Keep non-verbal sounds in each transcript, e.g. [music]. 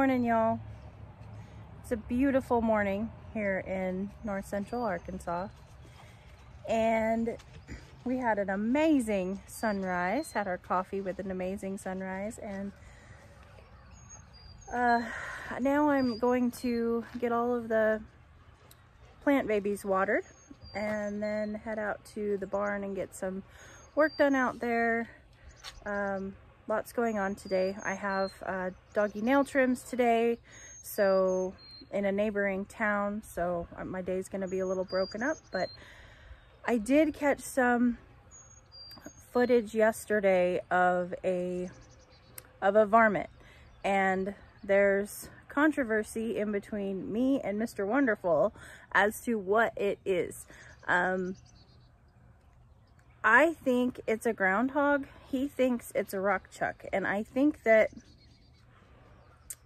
morning, y'all. It's a beautiful morning here in north central Arkansas. And we had an amazing sunrise, had our coffee with an amazing sunrise. And uh, now I'm going to get all of the plant babies watered and then head out to the barn and get some work done out there. Um, lots going on today. I have uh, doggy nail trims today, so in a neighboring town, so uh, my day's gonna be a little broken up, but I did catch some footage yesterday of a of a varmint and there's controversy in between me and Mr. Wonderful as to what it is. Um, I think it's a groundhog. He thinks it's a rock chuck. And I think that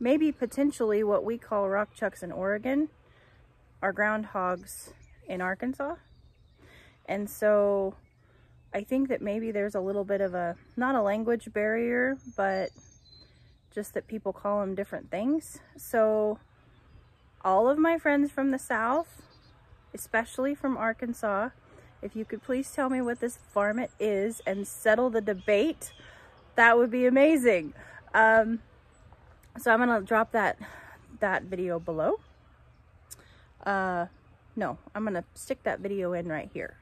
maybe potentially what we call rock chucks in Oregon are groundhogs in Arkansas. And so I think that maybe there's a little bit of a, not a language barrier, but just that people call them different things. So all of my friends from the South, especially from Arkansas, if you could please tell me what this varmint is and settle the debate, that would be amazing. Um, so I'm gonna drop that that video below. Uh, no, I'm gonna stick that video in right here.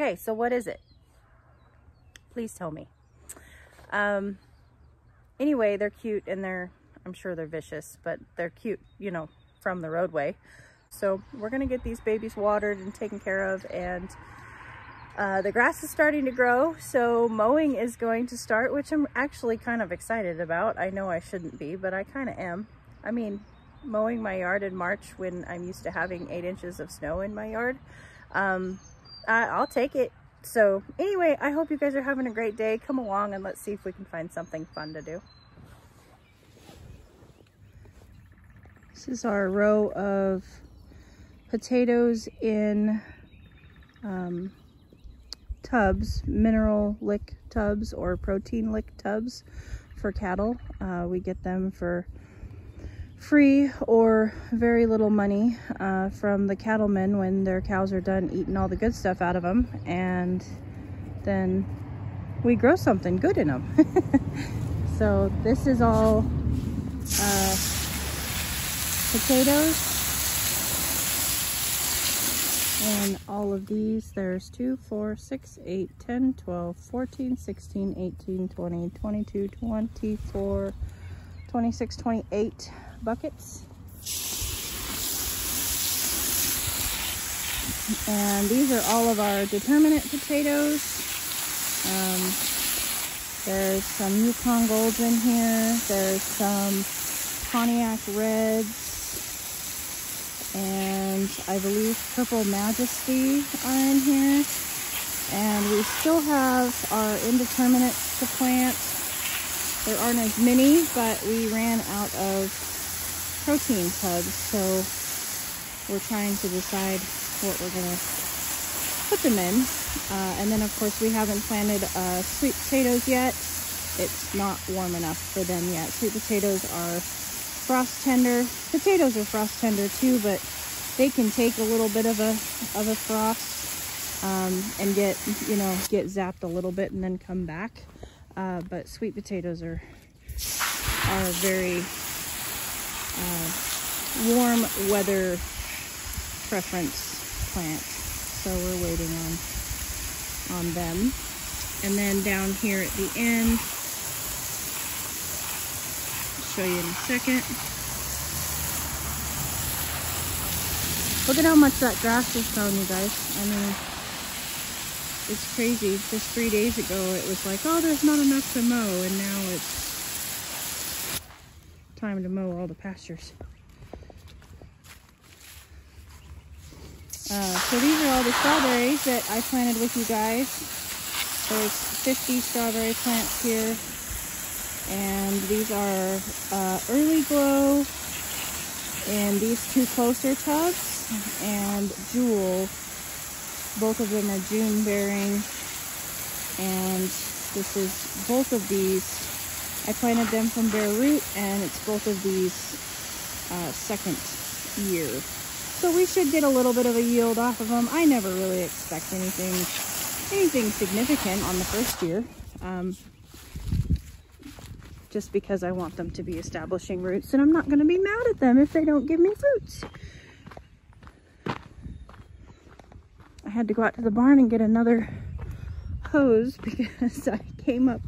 Okay, so what is it? Please tell me. Um, anyway, they're cute and they're, I'm sure they're vicious, but they're cute, you know, from the roadway. So we're going to get these babies watered and taken care of and uh, the grass is starting to grow, so mowing is going to start, which I'm actually kind of excited about. I know I shouldn't be, but I kind of am. I mean, mowing my yard in March when I'm used to having eight inches of snow in my yard, um, I'll take it. So anyway, I hope you guys are having a great day. Come along and let's see if we can find something fun to do. This is our row of potatoes in um, tubs, mineral lick tubs or protein lick tubs for cattle. Uh, we get them for free or very little money uh, from the cattlemen when their cows are done eating all the good stuff out of them and then we grow something good in them. [laughs] so this is all uh, potatoes and all of these there's 2 4 6 8 10 12 14 16 18 20 22 24 26 28 buckets. And these are all of our determinate potatoes. Um, there's some Yukon Golds in here. There's some Pontiac Reds. And I believe Purple Majesty are in here. And we still have our indeterminates to plant. There aren't as many, but we ran out of protein tubs, so we're trying to decide what we're gonna put them in. Uh, and then of course we haven't planted uh, sweet potatoes yet. It's not warm enough for them yet. Sweet potatoes are frost tender. Potatoes are frost tender too, but they can take a little bit of a of a frost um, and get you know get zapped a little bit and then come back. Uh, but sweet potatoes are are very uh, warm weather preference plant. So we're waiting on, on them. And then down here at the end, show you in a second. Look at how much that grass has grown, you guys. I mean, it's crazy. Just three days ago, it was like, oh, there's not enough to mow. And now it's time to mow all the pastures. Uh, so these are all the strawberries that I planted with you guys. There's 50 strawberry plants here. And these are uh, Earliglow and these two closer tubs and Jewel. Both of them are June bearing. And this is both of these. I planted them from bare root and it's both of these uh, second year. So we should get a little bit of a yield off of them. I never really expect anything anything significant on the first year. Um, just because I want them to be establishing roots and I'm not going to be mad at them if they don't give me fruits. I had to go out to the barn and get another hose [laughs] because I came up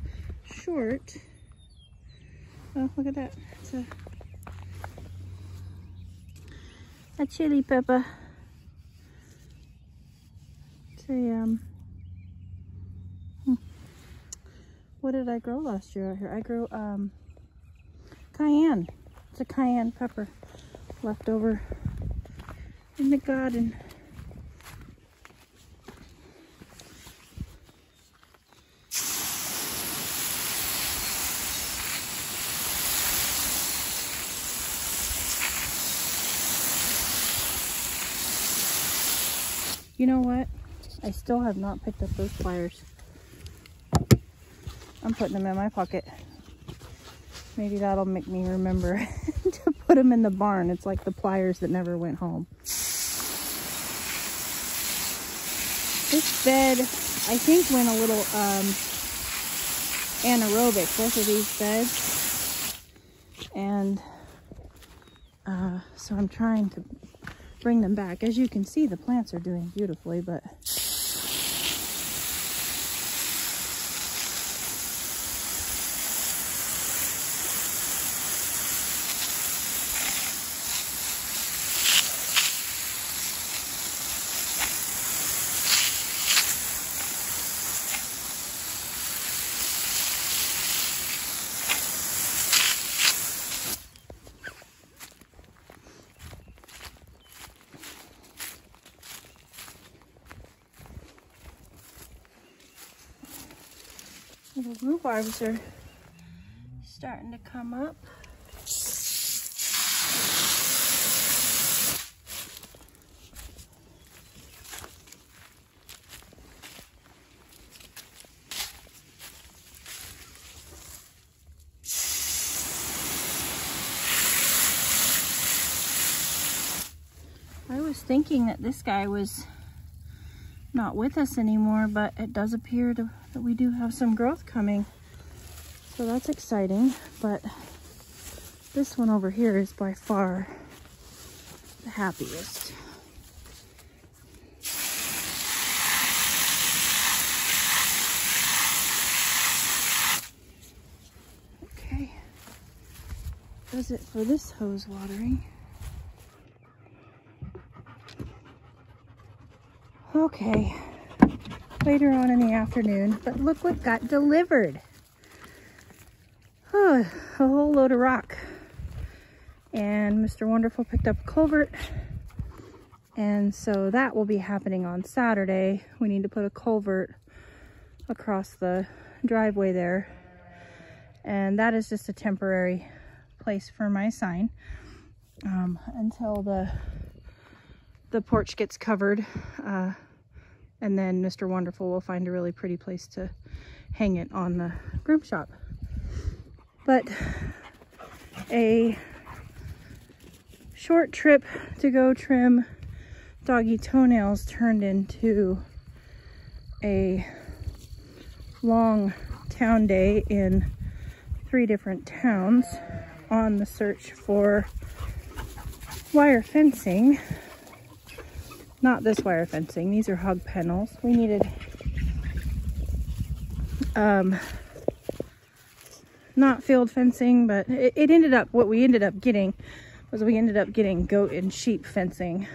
short. Oh, look at that. It's a, a chili pepper. It's a, um, what did I grow last year out here? I grew um, cayenne. It's a cayenne pepper left over in the garden. You know what? I still have not picked up those pliers. I'm putting them in my pocket. Maybe that'll make me remember [laughs] to put them in the barn. It's like the pliers that never went home. This bed, I think, went a little um, anaerobic, both of these beds. And uh, so I'm trying to bring them back. As you can see, the plants are doing beautifully, but Little rhubarbs are starting to come up. I was thinking that this guy was not with us anymore, but it does appear to, that we do have some growth coming. So that's exciting, but this one over here is by far the happiest. Okay, does it for this hose watering. Okay, later on in the afternoon, but look what got delivered. Oh, a whole load of rock. And Mr. Wonderful picked up a culvert. And so that will be happening on Saturday. We need to put a culvert across the driveway there. And that is just a temporary place for my sign um, until the the porch gets covered. Uh, and then Mr. Wonderful will find a really pretty place to hang it on the groom shop. But a short trip to go trim doggy toenails turned into a long town day in three different towns on the search for wire fencing not this wire fencing. These are hog panels. We needed um, not field fencing, but it, it ended up, what we ended up getting was we ended up getting goat and sheep fencing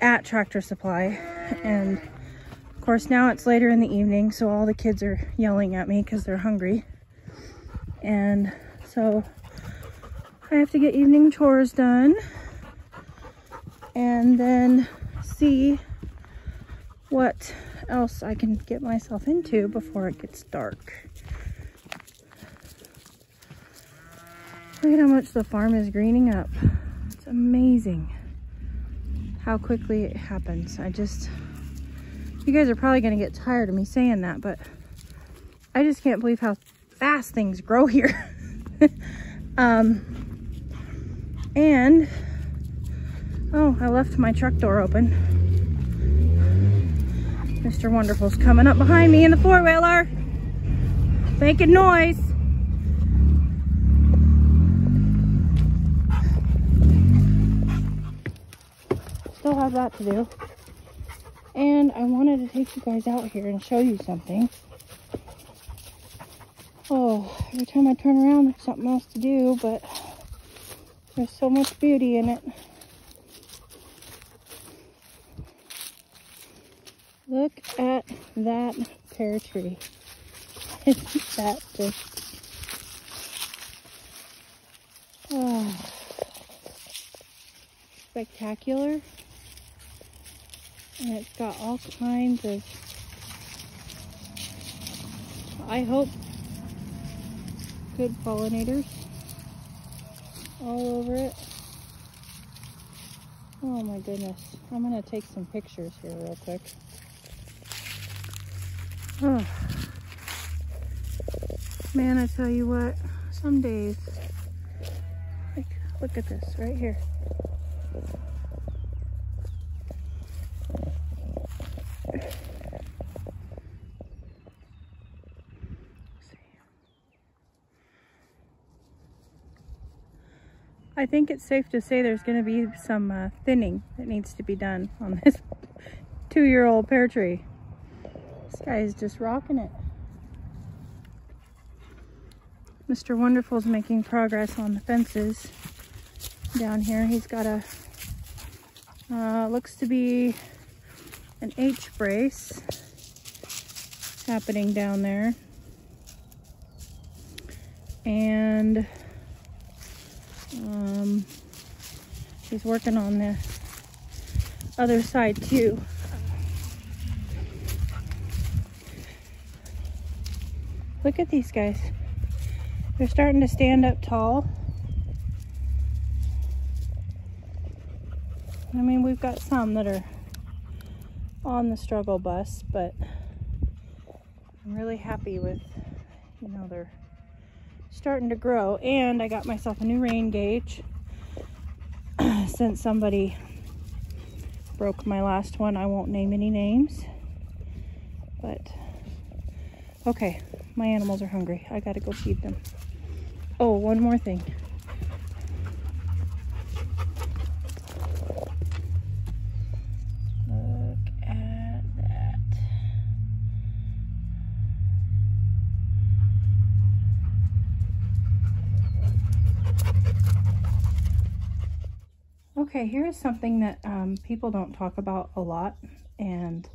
at Tractor Supply. And of course now it's later in the evening, so all the kids are yelling at me because they're hungry. And so I have to get evening chores done and then see what else I can get myself into before it gets dark. Look at how much the farm is greening up. It's amazing how quickly it happens. I just, you guys are probably gonna get tired of me saying that, but I just can't believe how fast things grow here. [laughs] um, and, oh, I left my truck door open. Mr. Wonderful's coming up behind me in the four-wheeler, making noise. Still have that to do. And I wanted to take you guys out here and show you something. Oh, every time I turn around, there's something else to do, but there's so much beauty in it. Look at that pear tree. [laughs] Isn't that just oh, [sighs] spectacular? And it's got all kinds of, I hope, good pollinators all over it. Oh my goodness. I'm going to take some pictures here real quick. Oh. Man, I tell you what, some days, like, look at this right here. I think it's safe to say there's going to be some uh, thinning that needs to be done on this [laughs] two-year-old pear tree. This guy is just rocking it. Mr. Wonderful's making progress on the fences down here. He's got a, uh, looks to be an H brace happening down there. And um, he's working on the other side too. Look at these guys. They're starting to stand up tall. I mean, we've got some that are on the struggle bus, but I'm really happy with, you know, they're starting to grow. And I got myself a new rain gauge [clears throat] since somebody broke my last one. I won't name any names, but okay, my animals are hungry. I gotta go feed them. Oh, one more thing. Look at that. Okay, here is something that um, people don't talk about a lot, and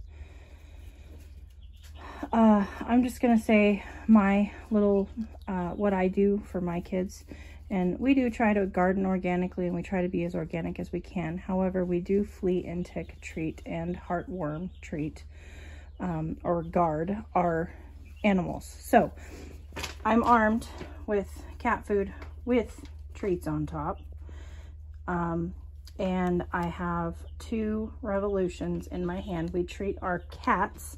uh, I'm just going to say my little, uh, what I do for my kids. And we do try to garden organically and we try to be as organic as we can. However, we do flea and tick treat and heartworm treat um, or guard our animals. So I'm armed with cat food with treats on top. Um, and I have two revolutions in my hand. We treat our cats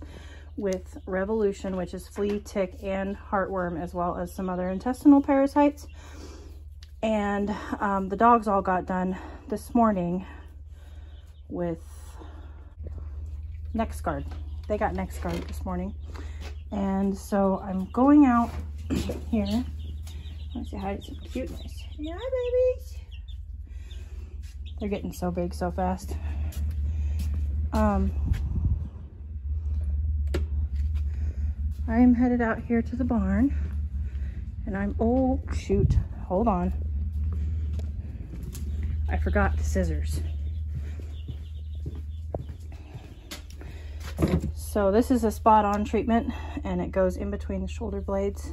with revolution, which is flea, tick, and heartworm, as well as some other intestinal parasites. And um, the dogs all got done this morning with NexGard. They got NexGard this morning. And so I'm going out [coughs] here. Let's say hi to some cuteness. Yeah, babies. They're getting so big so fast. Um, I'm headed out here to the barn and I'm, oh shoot, hold on. I forgot the scissors. So this is a spot on treatment and it goes in between the shoulder blades.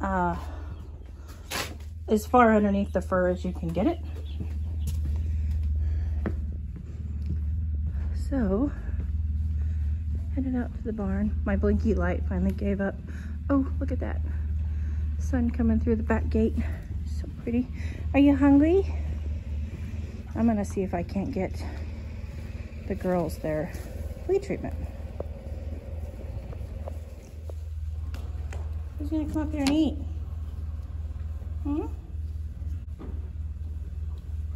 Uh, as far underneath the fur as you can get it. So, headed out to the barn. My blinky light finally gave up. Oh, look at that. Sun coming through the back gate. So pretty. Are you hungry? I'm gonna see if I can't get the girls their flea treatment. Who's gonna come up here and eat? Hmm?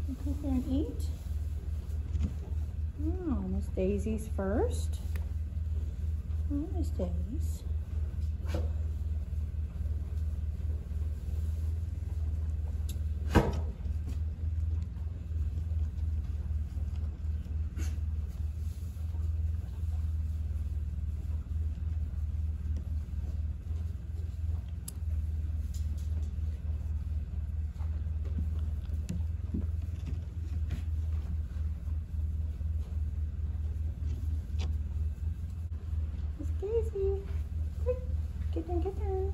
Come up here and eat? Oh, Miss Daisy's first. Oh, Miss Daisy. Miss Daisy. Quick, get down, get down.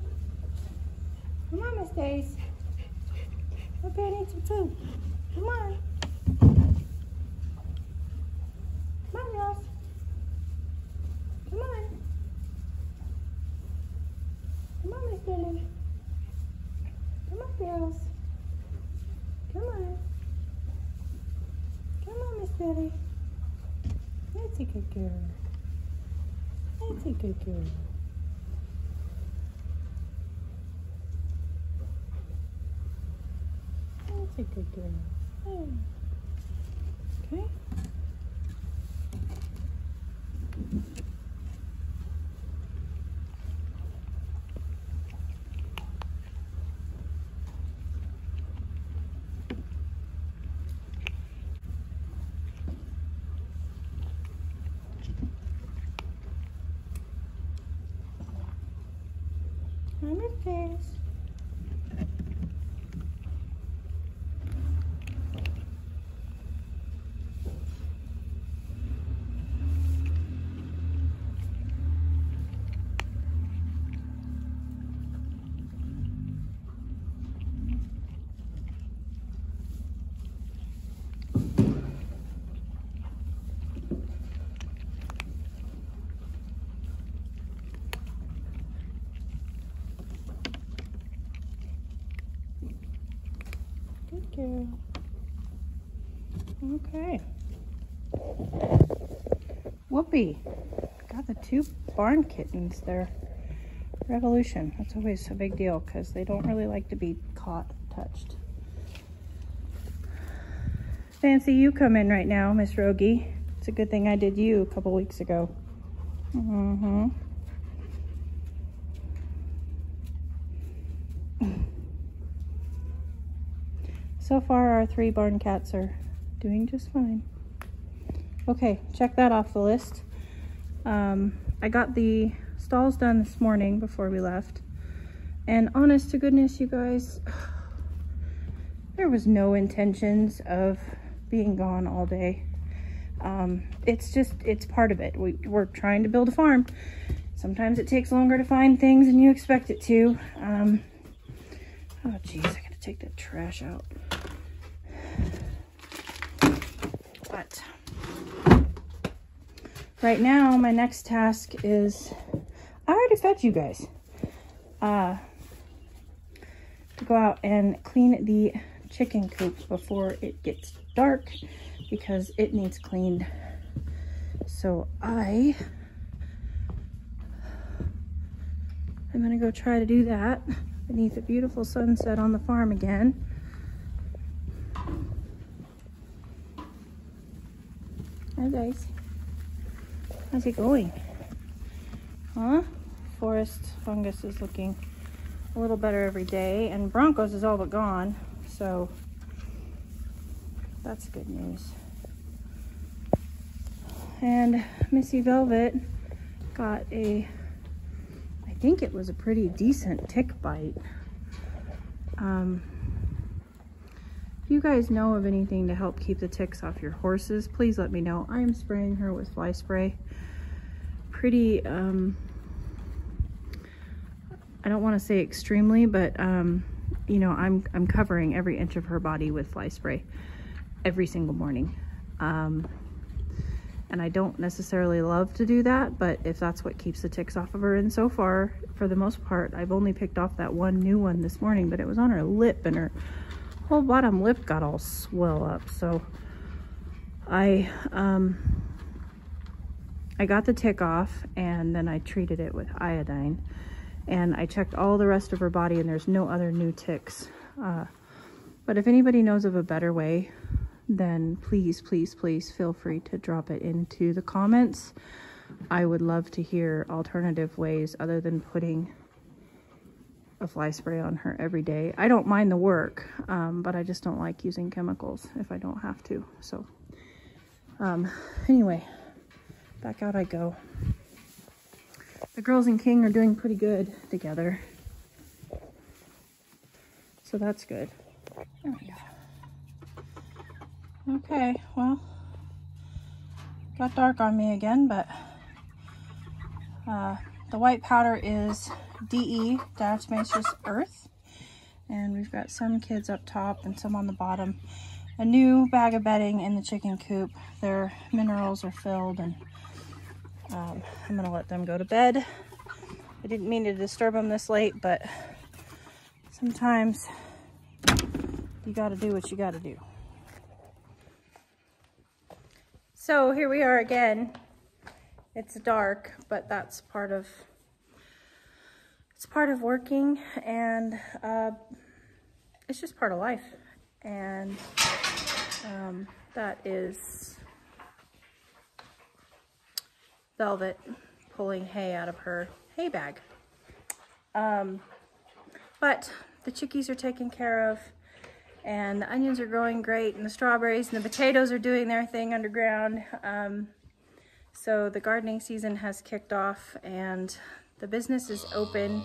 Daisy. Up here and some food. Come on. Come on. Come on. Come on, Miss Billy. Come on, girls. Come on. Come on, Miss Billy. That's a good girl. That's a good girl. That's a good girl. Yeah. Hmm. Okay. Hi, Miss Fish. Girl. Okay. Whoopee. Got the two barn kittens there. Revolution. That's always a big deal because they don't really like to be caught, touched. Fancy you come in right now, Miss Rogie. It's a good thing I did you a couple weeks ago. Mm-hmm. So far, our three barn cats are doing just fine. Okay, check that off the list. Um, I got the stalls done this morning before we left. And honest to goodness, you guys, [sighs] there was no intentions of being gone all day. Um, it's just, it's part of it. We, we're trying to build a farm. Sometimes it takes longer to find things than you expect it to. Um, oh, geez, I gotta take that trash out. But right now, my next task is, I already fed you guys. Uh, to go out and clean the chicken coop before it gets dark because it needs cleaned. So I am gonna go try to do that beneath a beautiful sunset on the farm again. Hi guys. How's it going? Huh? Forest fungus is looking a little better every day and Broncos is all but gone. So that's good news. And Missy Velvet got a, I think it was a pretty decent tick bite. Um, you guys know of anything to help keep the ticks off your horses, please let me know. I am spraying her with fly spray. Pretty, um, I don't want to say extremely, but um, you know, I'm I'm covering every inch of her body with fly spray every single morning. Um, And I don't necessarily love to do that, but if that's what keeps the ticks off of her, and so far, for the most part, I've only picked off that one new one this morning, but it was on her lip and her whole bottom lip got all swell up. So I, um, I got the tick off and then I treated it with iodine and I checked all the rest of her body and there's no other new ticks. Uh, but if anybody knows of a better way, then please, please, please feel free to drop it into the comments. I would love to hear alternative ways other than putting a fly spray on her every day. I don't mind the work, um, but I just don't like using chemicals if I don't have to. So um, anyway, back out I go. The girls and King are doing pretty good together. So that's good. There we go. Okay, well, got dark on me again, but uh, the white powder is DE, diatomaceous earth. And we've got some kids up top and some on the bottom. A new bag of bedding in the chicken coop. Their minerals are filled and um, I'm gonna let them go to bed. I didn't mean to disturb them this late, but sometimes you gotta do what you gotta do. So here we are again. It's dark, but that's part of it's part of working and uh, it's just part of life. And um, that is Velvet pulling hay out of her hay bag. Um, but the chickies are taken care of and the onions are growing great and the strawberries and the potatoes are doing their thing underground. Um, so the gardening season has kicked off and the business is open.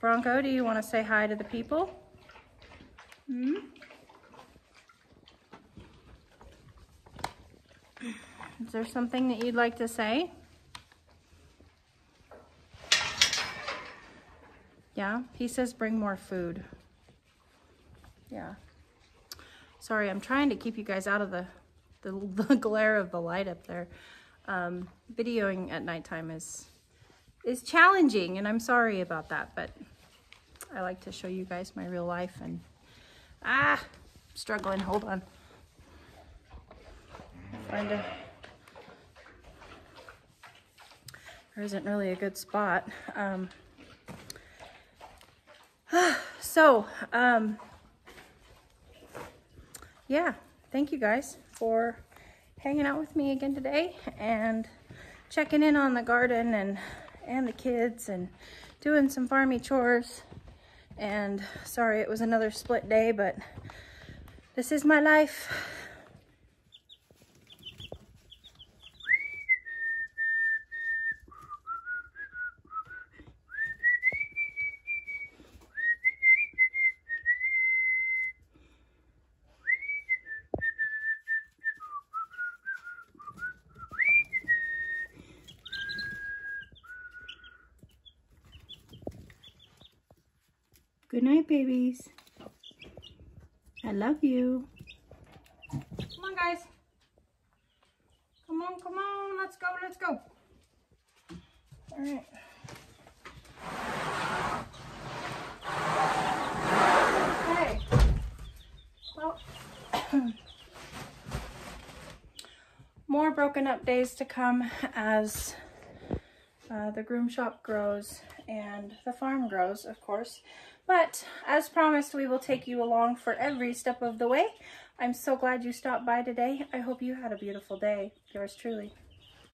Bronco, do you want to say hi to the people? Hmm? Is there something that you'd like to say? Yeah, he says bring more food. Yeah. Sorry, I'm trying to keep you guys out of the the, [laughs] the glare of the light up there. Um, videoing at nighttime is is challenging and I'm sorry about that, but I like to show you guys my real life and ah, struggling, hold on. Find a, there isn't really a good spot. Um, [sighs] so, um, yeah, thank you guys for hanging out with me again today and checking in on the garden and and the kids and doing some farmy chores. And sorry it was another split day but this is my life Good night, babies. I love you. Come on, guys. Come on, come on. Let's go, let's go. All right. Okay. Well, [clears throat] more broken up days to come as uh, the groom shop grows and the farm grows, of course. But as promised, we will take you along for every step of the way. I'm so glad you stopped by today. I hope you had a beautiful day. Yours truly.